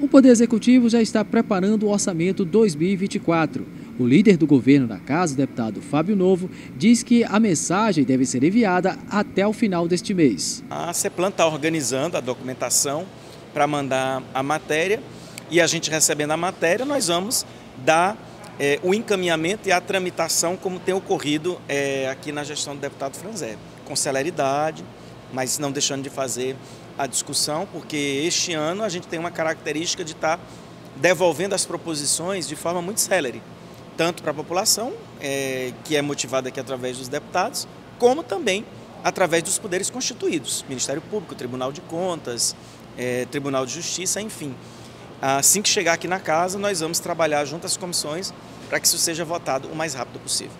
O Poder Executivo já está preparando o orçamento 2024. O líder do governo da casa, o deputado Fábio Novo, diz que a mensagem deve ser enviada até o final deste mês. A CEPLAN está organizando a documentação para mandar a matéria e a gente recebendo a matéria, nós vamos dar é, o encaminhamento e a tramitação como tem ocorrido é, aqui na gestão do deputado Franzé, com celeridade, mas não deixando de fazer a discussão, porque este ano a gente tem uma característica de estar tá devolvendo as proposições de forma muito célere, tanto para a população, é, que é motivada aqui através dos deputados, como também através dos poderes constituídos, Ministério Público, Tribunal de Contas, é, Tribunal de Justiça, enfim. Assim que chegar aqui na casa, nós vamos trabalhar junto às comissões para que isso seja votado o mais rápido possível.